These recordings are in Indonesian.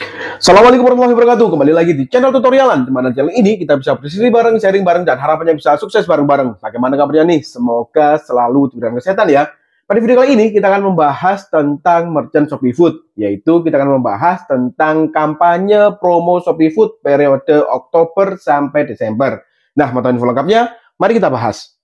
Assalamualaikum warahmatullahi wabarakatuh. Kembali lagi di channel tutorialan. Di mana channel ini kita bisa berdiskusi bareng, sharing bareng, dan harapannya bisa sukses bareng-bareng. Bagaimana kabarnya nih? Semoga selalu diberikan kesehatan ya. Pada video kali ini kita akan membahas tentang merchant Shopee Food, yaitu kita akan membahas tentang kampanye promo Shopee Food periode Oktober sampai Desember. Nah, mau tahu info lengkapnya? Mari kita bahas.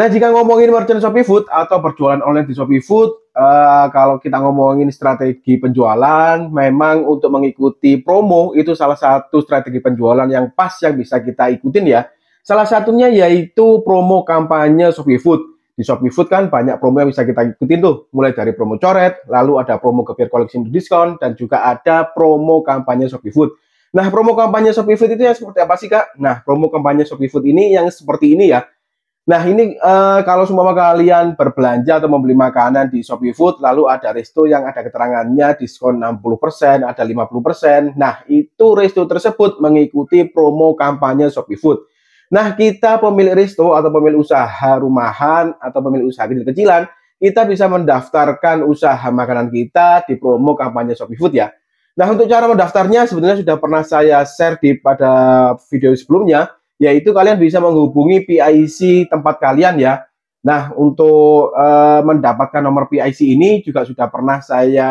Nah, jika ngomongin merchant Shopee Food atau berjualan online di Shopee Food, uh, kalau kita ngomongin strategi penjualan, memang untuk mengikuti promo itu salah satu strategi penjualan yang pas yang bisa kita ikutin ya. Salah satunya yaitu promo kampanye Shopee Food. Di Shopee Food kan banyak promo yang bisa kita ikutin tuh, mulai dari promo coret, lalu ada promo Gear Collection diskon, dan juga ada promo kampanye Shopee Food. Nah, promo kampanye Shopee Food itu yang seperti apa sih, Kak? Nah, promo kampanye Shopee Food ini yang seperti ini ya Nah ini uh, kalau semua kalian berbelanja atau membeli makanan di Shopee Food, lalu ada resto yang ada keterangannya diskon 60%, ada 50%. Nah itu resto tersebut mengikuti promo kampanye Shopee Food. Nah kita pemilik resto atau pemilik usaha rumahan atau pemilik usaha kecil-kecilan, kita bisa mendaftarkan usaha makanan kita di promo kampanye Shopee Food ya. Nah untuk cara mendaftarnya sebenarnya sudah pernah saya share di pada video sebelumnya yaitu kalian bisa menghubungi PIC tempat kalian ya. Nah, untuk uh, mendapatkan nomor PIC ini juga sudah pernah saya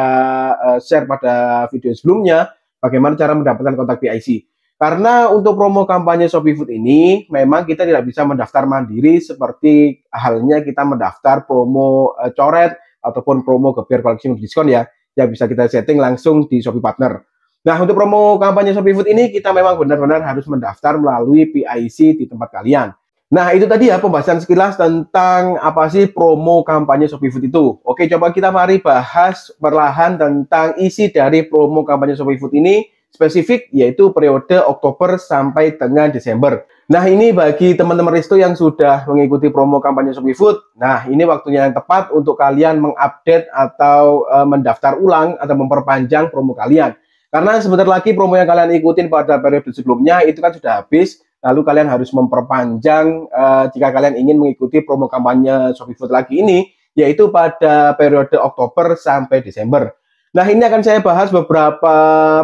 uh, share pada video sebelumnya bagaimana cara mendapatkan kontak PIC. Karena untuk promo kampanye Shopee Food ini memang kita tidak bisa mendaftar mandiri seperti halnya kita mendaftar promo uh, coret ataupun promo gebiar collection diskon ya yang bisa kita setting langsung di Shopee Partner. Nah, untuk promo kampanye Shopee Food ini kita memang benar-benar harus mendaftar melalui PIC di tempat kalian. Nah, itu tadi ya pembahasan sekilas tentang apa sih promo kampanye Shopee Food itu. Oke, coba kita mari bahas perlahan tentang isi dari promo kampanye Shopee Food ini spesifik yaitu periode Oktober sampai dengan Desember. Nah, ini bagi teman-teman Risto yang sudah mengikuti promo kampanye Shopee Food. Nah, ini waktunya yang tepat untuk kalian mengupdate atau e, mendaftar ulang atau memperpanjang promo kalian. Karena sebentar lagi promo yang kalian ikutin pada periode sebelumnya itu kan sudah habis, lalu kalian harus memperpanjang uh, jika kalian ingin mengikuti promo kampanye Shopee Food lagi ini, yaitu pada periode Oktober sampai Desember. Nah ini akan saya bahas beberapa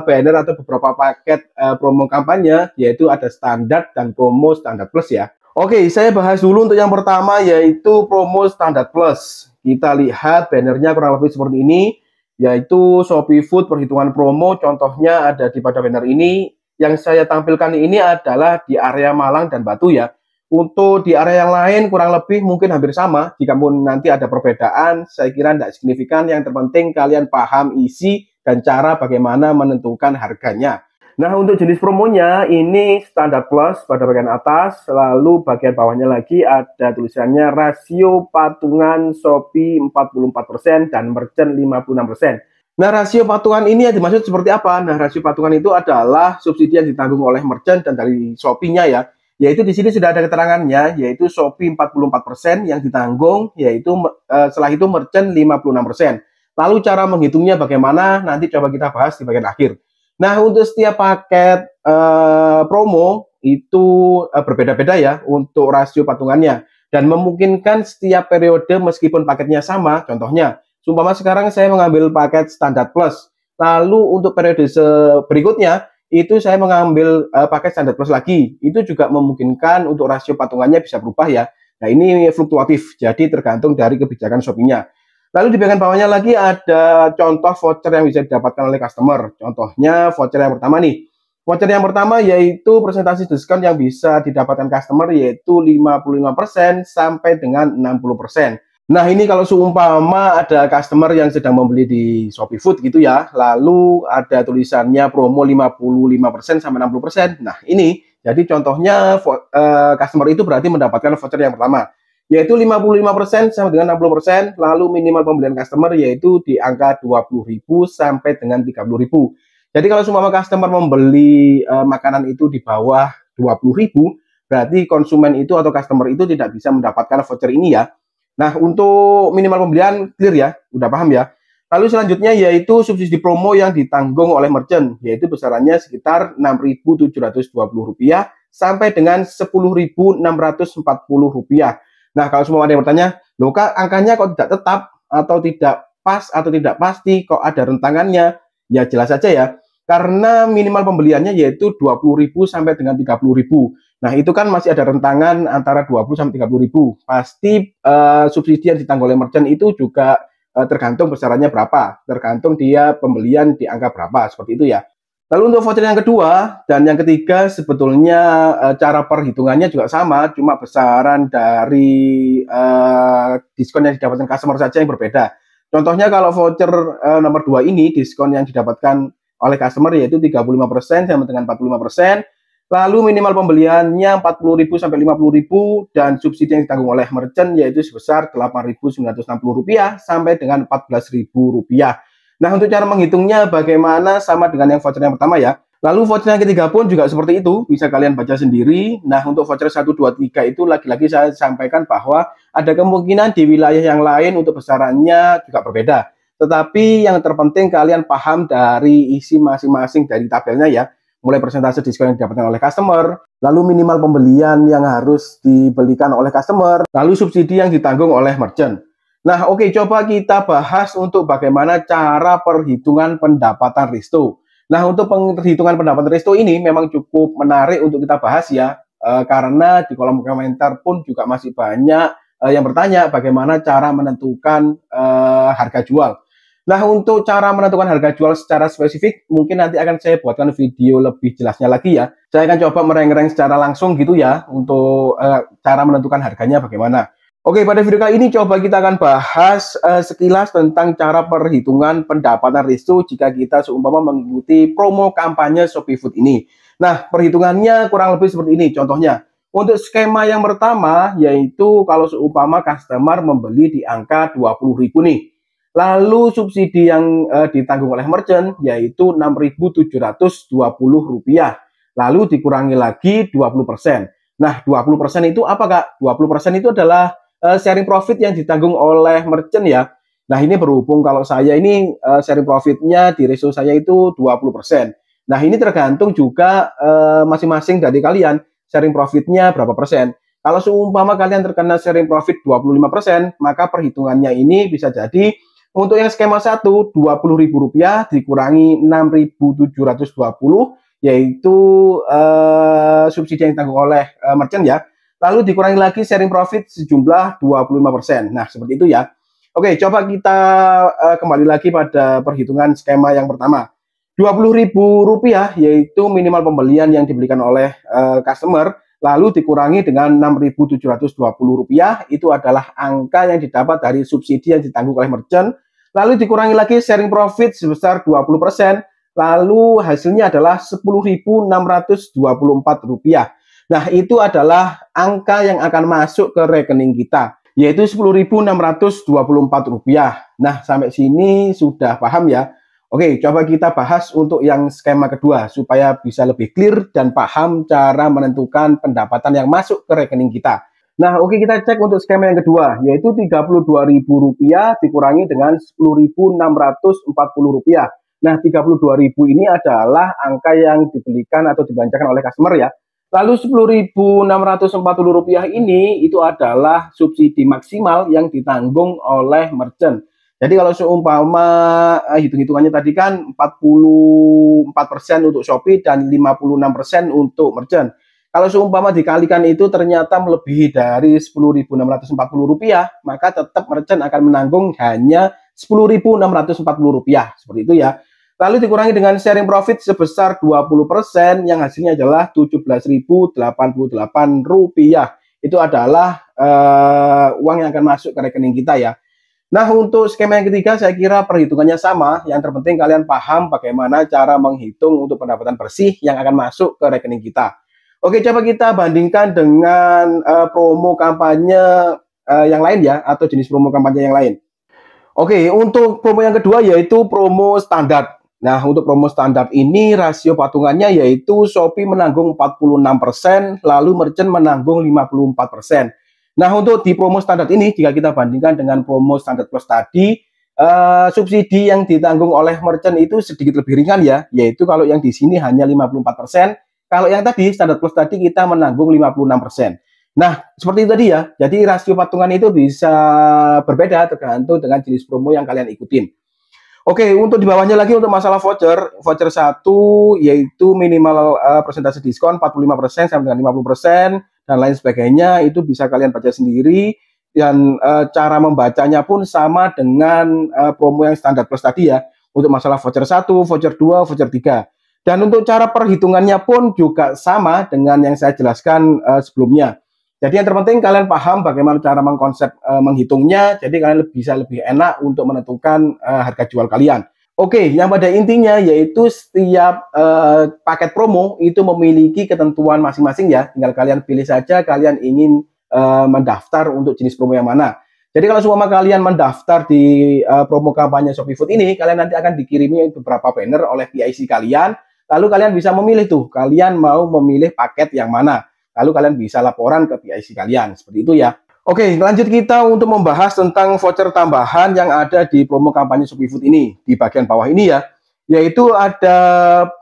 banner atau beberapa paket uh, promo kampanye, yaitu ada standar dan promo standar plus ya. Oke, saya bahas dulu untuk yang pertama yaitu promo standar plus. Kita lihat bannernya kurang lebih seperti ini yaitu Shopee Food perhitungan promo. Contohnya ada di pada banner ini. Yang saya tampilkan ini adalah di area Malang dan Batu ya. Untuk di area yang lain kurang lebih mungkin hampir sama. Jika pun nanti ada perbedaan saya kira tidak signifikan. Yang terpenting kalian paham isi dan cara bagaimana menentukan harganya Nah, untuk jenis promonya ini standar plus pada bagian atas, lalu bagian bawahnya lagi ada tulisannya rasio patungan Shopee 44% dan merchant 56%. Nah, rasio patungan ini yang dimaksud seperti apa? Nah, rasio patungan itu adalah subsidi yang ditanggung oleh merchant dan dari Shopee-nya ya. Yaitu di sini sudah ada keterangannya, yaitu Shopee 44% yang ditanggung, yaitu eh, setelah itu merchant 56%. Lalu cara menghitungnya bagaimana? Nanti coba kita bahas di bagian akhir. Nah, untuk setiap paket uh, promo itu uh, berbeda-beda ya untuk rasio patungannya dan memungkinkan setiap periode meskipun paketnya sama. Contohnya, sumpama sekarang saya mengambil paket standar plus. Lalu untuk periode berikutnya itu saya mengambil uh, paket standar plus lagi. Itu juga memungkinkan untuk rasio patungannya bisa berubah ya. Nah, ini fluktuatif. Jadi tergantung dari kebijakan Shopee-nya. Lalu di bagian bawahnya lagi ada contoh voucher yang bisa didapatkan oleh customer. Contohnya voucher yang pertama nih. Voucher yang pertama yaitu presentasi diskon yang bisa didapatkan customer yaitu 55% sampai dengan 60%. Nah ini kalau seumpama ada customer yang sedang membeli di Shopee Food gitu ya, lalu ada tulisannya promo 55% sampai 60%. Nah ini jadi contohnya uh, customer itu berarti mendapatkan voucher yang pertama yaitu 55% sama dengan 60%, lalu minimal pembelian customer yaitu di angka 20.000 sampai dengan 30.000. Jadi kalau semua customer membeli uh, makanan itu di bawah 20.000, berarti konsumen itu atau customer itu tidak bisa mendapatkan voucher ini ya. Nah, untuk minimal pembelian clear ya, udah paham ya. Lalu selanjutnya yaitu subsidi promo yang ditanggung oleh merchant, yaitu besarannya sekitar Rp6.720 sampai dengan Rp10.640. Nah, kalau semua ada yang bertanya, loh kak, angkanya kok tidak tetap atau tidak pas atau tidak pasti, kok ada rentangannya? Ya jelas saja ya, karena minimal pembeliannya yaitu 20.000 sampai dengan 30.000. Nah, itu kan masih ada rentangan antara 20 sampai 30.000. Pasti uh, subsidi yang ditanggung oleh merchant itu juga uh, tergantung besarannya berapa, tergantung dia pembelian di angka berapa, seperti itu ya. Lalu untuk voucher yang kedua dan yang ketiga sebetulnya uh, cara perhitungannya juga sama, cuma besaran dari uh, diskon yang didapatkan customer saja yang berbeda. Contohnya kalau voucher uh, nomor 2 ini diskon yang didapatkan oleh customer yaitu 35% sama dengan 45%. Lalu minimal pembeliannya 40.000 sampai 50.000 dan subsidi yang ditanggung oleh merchant yaitu sebesar 8.960 rupiah sampai dengan 14.000 rupiah. Nah, untuk cara menghitungnya bagaimana sama dengan yang voucher yang pertama ya. Lalu voucher yang ketiga pun juga seperti itu, bisa kalian baca sendiri. Nah, untuk voucher 1, 2, 3 itu lagi-lagi saya sampaikan bahwa ada kemungkinan di wilayah yang lain untuk besarannya juga berbeda. Tetapi yang terpenting kalian paham dari isi masing-masing dari tabelnya ya. Mulai persentase diskon yang didapatkan oleh customer, lalu minimal pembelian yang harus dibelikan oleh customer, lalu subsidi yang ditanggung oleh merchant. Nah, oke, okay, coba kita bahas untuk bagaimana cara perhitungan pendapatan resto. Nah, untuk perhitungan pendapatan resto ini memang cukup menarik untuk kita bahas ya, e, karena di kolom komentar pun juga masih banyak e, yang bertanya bagaimana cara menentukan e, harga jual. Nah, untuk cara menentukan harga jual secara spesifik, mungkin nanti akan saya buatkan video lebih jelasnya lagi ya. Saya akan coba mereng-reng secara langsung gitu ya, untuk uh, cara menentukan harganya bagaimana. Oke, pada video kali ini coba kita akan bahas uh, sekilas tentang cara perhitungan pendapatan restu jika kita seumpama mengikuti promo kampanye Shopee Food ini. Nah, perhitungannya kurang lebih seperti ini. Contohnya, untuk skema yang pertama, yaitu kalau seumpama customer membeli di angka 20.000 nih. Lalu subsidi yang uh, ditanggung oleh merchant yaitu Rp6.720. Lalu dikurangi lagi 20%. Nah, 20% itu apa Kak? 20% itu adalah uh, sharing profit yang ditanggung oleh merchant ya. Nah, ini berhubung kalau saya ini uh, sharing profitnya di ratio saya itu 20%. Nah, ini tergantung juga masing-masing uh, dari kalian sharing profitnya berapa persen. Kalau seumpama kalian terkena sharing profit 25%, maka perhitungannya ini bisa jadi untuk yang skema 1, Rp20.000 dikurangi 6.720 yaitu uh, subsidi yang ditanggung oleh uh, merchant ya. Lalu dikurangi lagi sharing profit sejumlah 25%. Nah, seperti itu ya. Oke, coba kita uh, kembali lagi pada perhitungan skema yang pertama. Rp20.000 yaitu minimal pembelian yang dibelikan oleh uh, customer lalu dikurangi dengan Rp6.720 itu adalah angka yang didapat dari subsidi yang ditanggung oleh merchant Lalu dikurangi lagi sharing profit sebesar 20%, lalu hasilnya adalah Rp10.624. Nah, itu adalah angka yang akan masuk ke rekening kita, yaitu Rp10.624. Nah, sampai sini sudah paham ya? Oke, coba kita bahas untuk yang skema kedua, supaya bisa lebih clear dan paham cara menentukan pendapatan yang masuk ke rekening kita. Nah, oke kita cek untuk skema yang kedua, yaitu Rp32.000 dikurangi dengan Rp10.640. Nah, Rp32.000 ini adalah angka yang dibelikan atau dibelanjakan oleh customer ya. Lalu Rp10.640 ini itu adalah subsidi maksimal yang ditanggung oleh merchant. Jadi kalau seumpama eh, hitung-hitungannya tadi kan 44% untuk Shopee dan 56% untuk merchant. Kalau seumpama dikalikan itu ternyata melebihi dari Rp10.640, maka tetap merchant akan menanggung hanya Rp10.640. Seperti itu ya. Lalu dikurangi dengan sharing profit sebesar 20% yang hasilnya adalah Rp17.088. Itu adalah uh, uang yang akan masuk ke rekening kita ya. Nah, untuk skema yang ketiga saya kira perhitungannya sama. Yang terpenting kalian paham bagaimana cara menghitung untuk pendapatan bersih yang akan masuk ke rekening kita. Oke, coba kita bandingkan dengan uh, promo kampanye uh, yang lain ya, atau jenis promo kampanye yang lain. Oke, untuk promo yang kedua yaitu promo standar. Nah, untuk promo standar ini rasio patungannya yaitu Shopee menanggung 46%, lalu merchant menanggung 54%. Nah, untuk di promo standar ini, jika kita bandingkan dengan promo standar plus tadi, uh, subsidi yang ditanggung oleh merchant itu sedikit lebih ringan ya, yaitu kalau yang di sini hanya 54%, kalau yang tadi standar plus tadi kita menanggung 56%. Nah, seperti itu tadi ya. Jadi rasio patungan itu bisa berbeda tergantung dengan jenis promo yang kalian ikutin. Oke, untuk di bawahnya lagi untuk masalah voucher, voucher satu yaitu minimal uh, persentase diskon 45% sampai dengan 50% dan lain sebagainya itu bisa kalian baca sendiri dan uh, cara membacanya pun sama dengan uh, promo yang standar plus tadi ya untuk masalah voucher satu, voucher dua, voucher tiga. Dan untuk cara perhitungannya pun juga sama dengan yang saya jelaskan uh, sebelumnya. Jadi yang terpenting kalian paham bagaimana cara mengkonsep uh, menghitungnya, jadi kalian lebih, bisa lebih enak untuk menentukan uh, harga jual kalian. Oke, yang pada intinya yaitu setiap uh, paket promo itu memiliki ketentuan masing-masing ya. Tinggal kalian pilih saja kalian ingin uh, mendaftar untuk jenis promo yang mana. Jadi kalau semua kalian mendaftar di uh, promo kampanye Shopee Food ini, kalian nanti akan dikirimi beberapa banner oleh PIC kalian. Lalu kalian bisa memilih tuh, kalian mau memilih paket yang mana. Lalu kalian bisa laporan ke PIC kalian. Seperti itu ya. Oke, lanjut kita untuk membahas tentang voucher tambahan yang ada di promo kampanye Shopee ini. Di bagian bawah ini ya, yaitu ada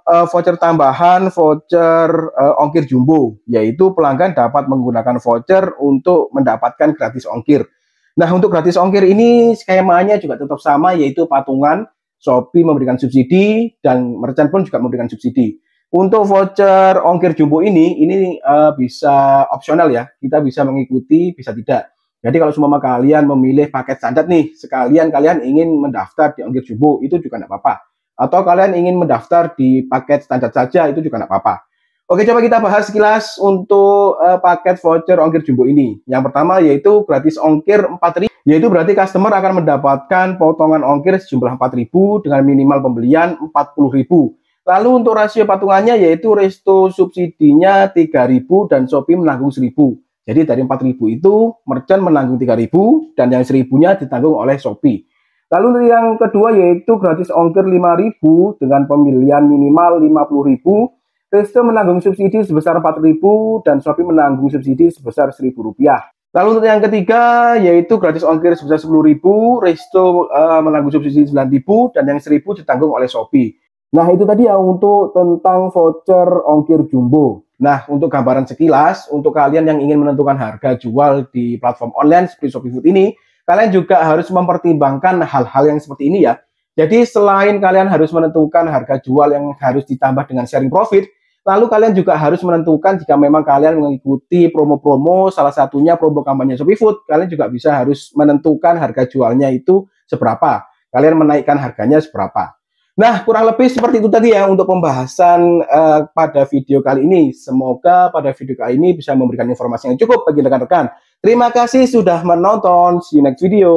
uh, voucher tambahan, voucher uh, ongkir jumbo, yaitu pelanggan dapat menggunakan voucher untuk mendapatkan gratis ongkir. Nah, untuk gratis ongkir ini skemanya juga tetap sama, yaitu patungan, Shopee memberikan subsidi, dan merchant pun juga memberikan subsidi. Untuk voucher ongkir jumbo ini, ini uh, bisa opsional ya. Kita bisa mengikuti, bisa tidak. Jadi kalau semua kalian memilih paket standar nih, sekalian kalian ingin mendaftar di ongkir jumbo, itu juga tidak apa-apa. Atau kalian ingin mendaftar di paket standar saja, itu juga tidak apa-apa. Oke, coba kita bahas sekilas untuk uh, paket voucher ongkir jumbo ini. Yang pertama yaitu gratis ongkir 4000, yaitu berarti customer akan mendapatkan potongan ongkir sejumlah 4000 dengan minimal pembelian 40000 Lalu untuk rasio patungannya yaitu resto subsidinya 3000 dan Shopee menanggung 1000. Jadi dari 4000 itu merchant menanggung 3000 dan yang 1000-nya ditanggung oleh Shopee. Lalu yang kedua yaitu gratis ongkir 5000 dengan pembelian minimal 50000. Resto menanggung subsidi sebesar 4000 dan Shopee menanggung subsidi sebesar 1000 rupiah. Lalu untuk yang ketiga yaitu gratis ongkir sebesar 10.000, Resto uh, menanggung subsidi 9.000 dan yang 1.000 ditanggung oleh Shopee. Nah, itu tadi ya untuk tentang voucher ongkir jumbo. Nah, untuk gambaran sekilas, untuk kalian yang ingin menentukan harga jual di platform online seperti Shopee Food ini, kalian juga harus mempertimbangkan hal-hal yang seperti ini ya. Jadi, selain kalian harus menentukan harga jual yang harus ditambah dengan sharing profit, lalu kalian juga harus menentukan jika memang kalian mengikuti promo-promo, salah satunya promo kampanye Shopee Food, kalian juga bisa harus menentukan harga jualnya itu seberapa. Kalian menaikkan harganya seberapa. Nah, kurang lebih seperti itu tadi ya untuk pembahasan uh, pada video kali ini. Semoga pada video kali ini bisa memberikan informasi yang cukup bagi rekan-rekan. Terima kasih sudah menonton. See you next video.